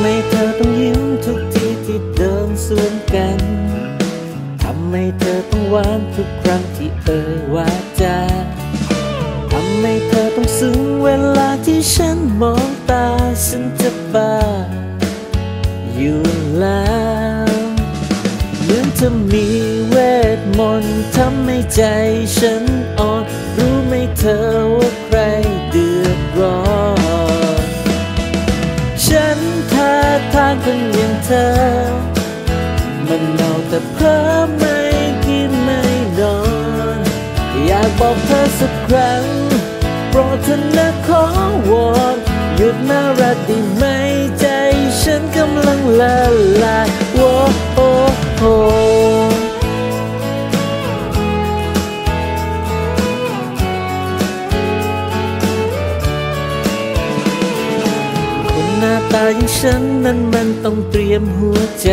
ำไมเธอต้องยิ้มทุกทีที่เดินสวนกัน ทำไมเธอต้องหวานทุกครั้งที่เอ่ยวาจา ทำไมเธอต้องซึ้งเวลาที่ฉันมองตาฉันจะบ้าอยู่แล้วเหมือนจะมีเวทมนต์ทำให้ใจฉันอ่อนรู้ไหมเธอว่า มันเอาแต่เพ้อไม่กินไม่นอน อยากบอกเธอสักครั้งโปรดเธอนะขอวอนหยุดน่ารักได้ไหมใจฉันกำลังละลายโอ้โอ้โอ้คนหน้าตาอย่างฉันนั้นมันต้องเตรียมหัวใจ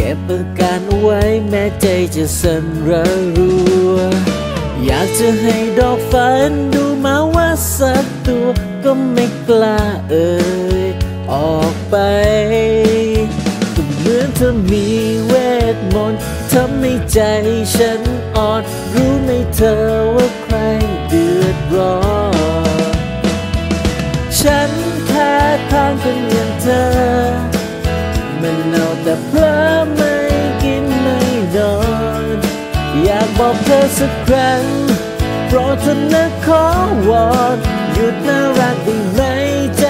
ก็บอาการเอาไว้แม้ใจจะสั่นระรัว อยากจะให้ดอกฝันดูมาว่าสักตัวก็ไม่กล้าเอ่ยออกไปก็เหมือนเธอมีเวทมนต์ทำให้ใจฉันอ่อนรู้ไหมเธอว่าใครเดือดร้อน เพลอไม่กินไม่นอน อยากบอกเธอสักครั้งโปรดเธอนะขอวอนหยุดน่ารักได้ไหมใจ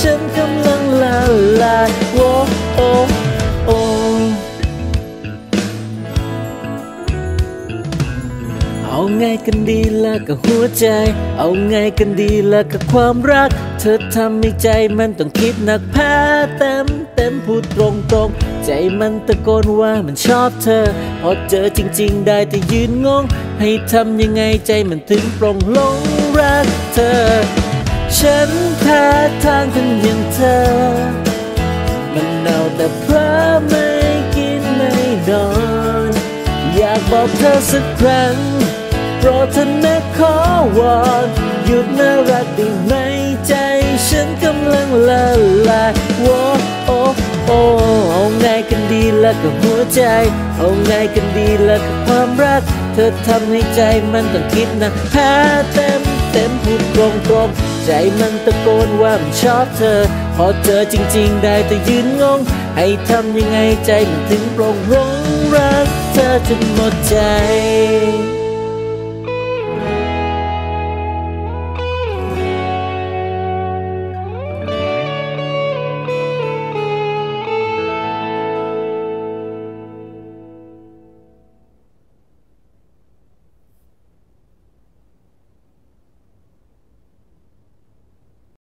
ฉันกำลังละลายโอ้โอ้โอ้เอาไงกันดีล่ะกับหัวใจ เอาไงกันดีล่ะกับความรัก เธอทำให้ใจมันต้องคิดหนักแพ้เต็ม เต็มพูดตรงตรงๆใจมันตะโกนว่ามันชอบเธอ พอเจอจริง ๆ ได้แต่ยืนงง ให้ทำยังไงใจมันถึงปรงลงรักเธอ ฉันแพ้ทางคนอย่างเธอ มันเอาแต่เพลอไม่กินไม่นอน อยากบอกเธอสักครั้งโปรดเธอนะขอวอนหยุดน่ารักได้ไหมใจฉันกำลังละลาย โอ้โอ้เอาไงกันดีละกับหัวใจ เอาไงกันดีละกับความรัก เธอทำให้ใจมันต้องคิดนะแพ้เต็มเต็มพูดตรงตรงใจมันตะโกนว่ามันชอบเธอ พอเจอจริง ๆ ได้แต่ยืนงง ให้ทำยังไงใจมันถึงโปร่งหลงรักเธอจนหมดใจ